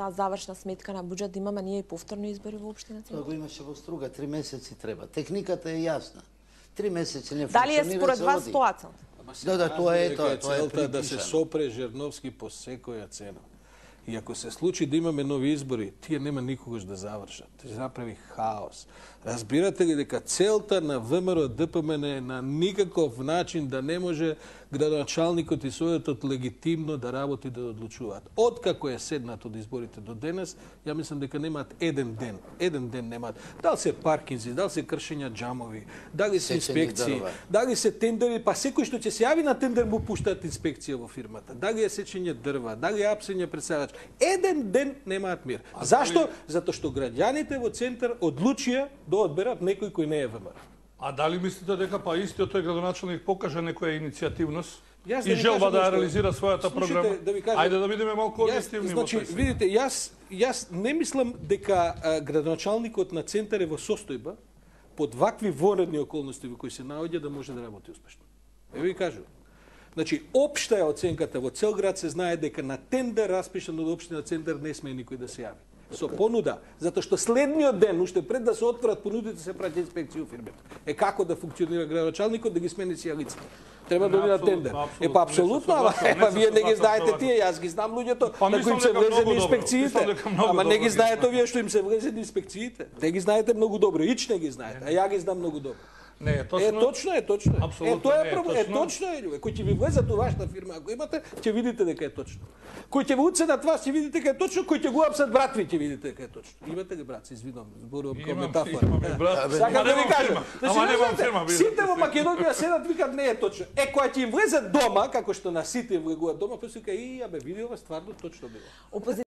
таа завршна сметка на буџет да имаме ние и повторно избори во општина Тоа го имаше во струга, три месеци треба. Техниката е јасна. Три месеци не Дали е според вас тоа? Да, да, тоа е тоа, тоа е целта да се сопре Жерновски по секоја цена. И ако се случи да имаме нови избори, тие нема никогаш да завршат. Се направи хаос. Разбирате ли дека целта на ВМРО ДПМН е на никаков начин да не може градоначалникот и советот легитимно да работи да одлучуваат. Откако е седнат од изборите до денес, ја мислам дека немаат еден ден, еден ден немаат. Дали се паркинзи, дали се кршења джамови, дали се инспекции, дали се тендери, па секој што ќе се јави на тендер му пуштаат инспекција во фирмата. Дали е сечење дрва, дали е апсење пресарач. Еден ден немаат мир. Зашто? Затоа што граѓаните во центар одлучија да одберат некој кој не е ВМРО. А дали мислите дека па истиот тој градоначалник покаже некоја иницијативност Јас да и ви желба да ја реализира својата Слушайте, програма? да ви кажам- Ајде да бидеме малку објективни значи, видите, јас јас не мислам дека а, градоначалникот на центар е во состојба под вакви воредни околности во кои се наоѓа да може да работи успешно. Еве ви кажувам. Значи, општа е оценката во цел град се знае дека на тендер распишан од општина центар не сме никој да се јави. Со понуда, затоа што следниот ден, уште пред да се отворат понудите, се праќа инспекција у фирмата. Е како да функционира градоначалникот да ги смени сија лица? Треба да на тендер. Е па апсолутно, ама епа вие не ги знаете тие, јас ги знам луѓето Па на кои се влезени инспекциите. Ама не ги знаете знаете. вие што им се влезени инспекциите. Те ги знаете многу добро, ич не ги знаете, а ја ги знам многу добро. Не, е точно. Е, точно е, точно е. Апсолутно е, тоа е е проблем. Е, точно. е, луѓе. Кој ќе ви влезат у вашата фирма, ако имате, ќе видите дека е точно. Кој ќе ви уценат вас, ќе видите дека е точно, кој ќе го апсат брат ви, ќе видите дека е точно. Имате ли брат, се извинувам, зборувам како метафора. имам брат. Сакам да ви кажам. Значи, Ама немам знаете, фирма, Сите во се. Македонија седат викат не е точно. Е, кога ќе им влезат дома, како што на сите им влегуваат дома, се вика, и, абе, види ова стварно точно било.